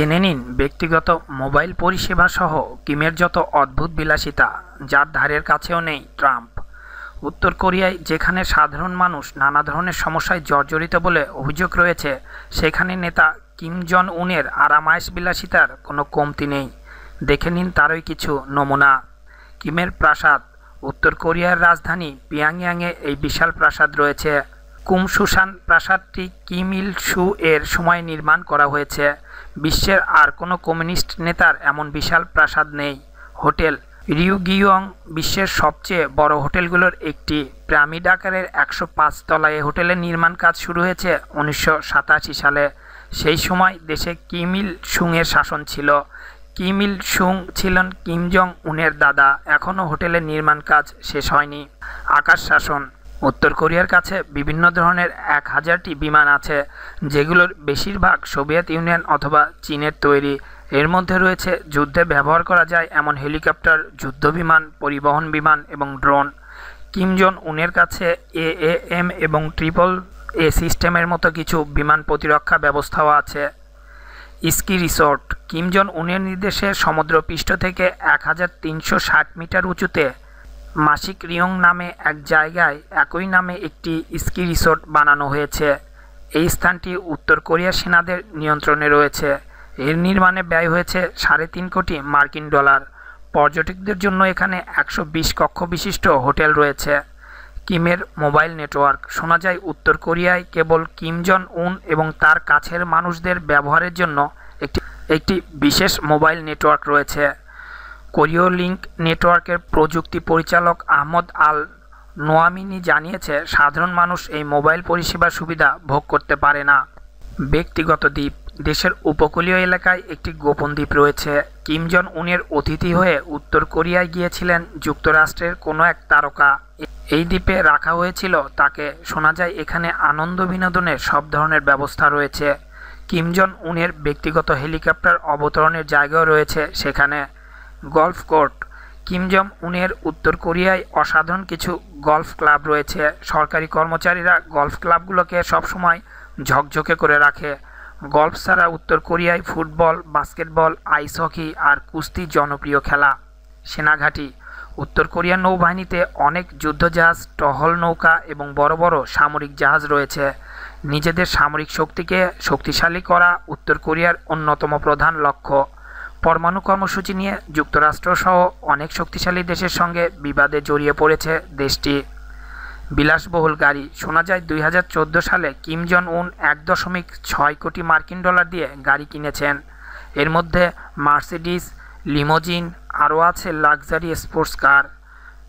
জেনে নিন, ব্যক্তিগত মোবাইল পরিষেবা সহ কিমের যত অদ্ভুত বিলাসিতা, যার ধারের কাছেও নেই ট্রাম্প। উত্তর কোরিয়ায় যেখানে সাধারণ মানুষ নানা ধরনের সমস্যায় জর্জরিত বলে অভিযোগ রয়েছে, সেখানে নেতা কিম জন উনের আরামায়েশ বিলাসিতার কোনো কমতি নেই। দেখে নিন তারই কিছু নমুনা। কিমের প্রাসাদ, উত্তর কোরিয়ার রাজধানী পিয়াংয়াংয়ে এই বিশাল প্রাসাদ রয়েছে। কুমসুসান প্রাসাদটি কিম ইল সু এর সময় নির্মাণ করা হয়েছে। বিশ্বের আর কোনো কমিউনিস্ট নেতার এমন বিশাল প্রাসাদ নেই। হোটেল রিউগিয়ং বিশ্বের সবচেয়ে বড় হোটেলগুলোর একটি। পিরামিড আকারের একশো পাঁচ তলায় হোটেলের নির্মাণ কাজ শুরু হয়েছে উনিশশো সাতাশি সালে। সেই সময় দেশে কিম ইল সুংয়ের শাসন ছিল। কিম ইল সুং ছিলেন কিম জং উনের দাদা। এখনও হোটেলের নির্মাণ কাজ শেষ হয়নি। আকাশ শাসন উত্তর কোরিয়ার কাছে বিভিন্ন ধরনের এক হাজারটি বিমান আছে, যেগুলোর বেশিরভাগ সোভিয়েত ইউনিয়ন অথবা চীনের তৈরি। এর মধ্যে রয়েছে যুদ্ধে ব্যবহার করা যায় এমন হেলিকপ্টার, যুদ্ধ বিমান, পরিবহন বিমান এবং ড্রোন। কিমজন উনের কাছে এ এম এবং ট্রিপল এ সিস্টেমের মতো কিছু বিমান প্রতিরক্ষা ব্যবস্থাও আছে। Ski resort. কিমজন উনের নির্দেশে সমুদ্রপৃষ্ঠ থেকে এক হাজার তিনশো ষাট মিটার উঁচুতে মাসিক রিয়ং নামে এক জায়গায় একই নামে একটি স্কি রিসোর্ট বানানো হয়েছে। এই স্থানটি উত্তর কোরিয়া সেনাদের নিয়ন্ত্রণে রয়েছে। এর নির্মাণে ব্যয় হয়েছে সাড়ে তিন কোটি মার্কিন ডলার। পর্যটকদের জন্য এখানে একশো বিশ কক্ষ বিশিষ্ট হোটেল রয়েছে। কিমের মোবাইল নেটওয়ার্ক শোনা যায়, উত্তর কোরিয়ায় কেবল কিম জন উন এবং তার কাছের মানুষদের ব্যবহারের জন্য একটি একটি বিশেষ মোবাইল নেটওয়ার্ক রয়েছে। কোরিও লিঙ্ক নেটওয়ার্কের প্রযুক্তি পরিচালক আহমদ আল নোয়ামিনি জানিয়েছে, সাধারণ মানুষ এই মোবাইল পরিষেবার সুবিধা ভোগ করতে পারে না। ব্যক্তিগত দ্বীপ, দেশের উপকূলীয় এলাকায় একটি গোপন দ্বীপ রয়েছে। কিম জন উনের অতিথি হয়ে উত্তর কোরিয়ায় গিয়েছিলেন যুক্তরাষ্ট্রের কোনো এক তারকা। এই দ্বীপে রাখা হয়েছিল তাকে। শোনা যায়, এখানে আনন্দ বিনোদনের সব ধরনের ব্যবস্থা রয়েছে। কিম জন উনের ব্যক্তিগত হেলিকপ্টার অবতরণের জায়গাও রয়েছে সেখানে। Golf court. কিম জং উনের উত্তর কোরিয়ায় অসাধারণ কিছু গলফ ক্লাব রয়েছে। সরকারি কর্মচারীরা গলফ ক্লাবগুলোকে সবসময় ঝকঝকে করে রাখে। গল্ফ ছাড়া উত্তর কোরিয়ায় ফুটবল, বাস্কেটবল, আইস হকি আর কুস্তি জনপ্রিয় খেলা। সেনাঘাঁটি। উত্তর কোরিয়ার নৌবাহিনীতে অনেক যুদ্ধজাহাজ, টহল নৌকা এবং বড় বড় সামরিক জাহাজ রয়েছে। নিজেদের সামরিক শক্তিকে শক্তিশালী করা উত্তর কোরিয়ার অন্যতম প্রধান লক্ষ্য। পরমাণু কর্মসূচি নিয়ে যুক্তরাষ্ট্রসহ অনেক শক্তিশালী দেশের সঙ্গে বিবাদে জড়িয়ে পড়েছে দেশটি। বিলাসবহুল গাড়ি। শোনা যায়, দুই হাজার চোদ্দ সালে কিম জন উন এক দশমিক ছয় কোটি মার্কিন ডলার দিয়ে গাড়ি কিনেছেন। এর মধ্যে মার্সিডিস লিমোজিন, আরও আছে লাক্সারি স্পোর্টস কার।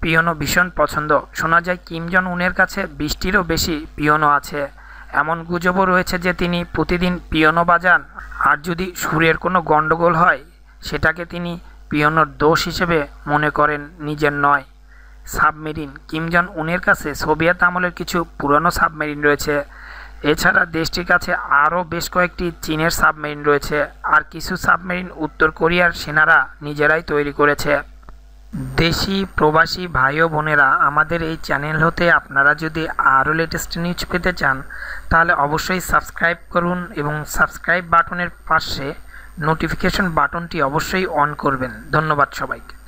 পিয়নো ভীষণ পছন্দ। শোনা যায়, কিম জন উনের কাছে বৃষ্টিরও বেশি পিয়নো আছে। এমন গুজবও রয়েছে যে তিনি প্রতিদিন পিয়নো বাজান। আর যদি সুরের কোনো গণ্ডগোল হয় সেটাকে তিনি পিয়নোর দোষ হিসেবে মনে করেন নিজের নয়। সাবমেরিন কিমজন উনের কাছে সোভিয়েত আমলের কিছু পুরনো সাবমেরিন রয়েছে। এছাড়া দেশটির কাছে আরও বেশ কয়েকটি চীনের সাবমেরিন রয়েছে আর কিছু সাবমেরিন উত্তর কোরিয়ার সেনারা নিজেরাই তৈরি করেছে। দেশি প্রবাসী ভাই ও বোনেরা, আমাদের এই চ্যানেল হতে আপনারা যদি আরও লেটেস্ট নিউজ পেতে চান, তাহলে অবশ্যই সাবস্ক্রাইব করুন এবং সাবস্ক্রাইব বাটনের পাশে নোটিফিকেশন বাটনটি অবশ্যই অন করবেন। ধন্যবাদ সবাইকে।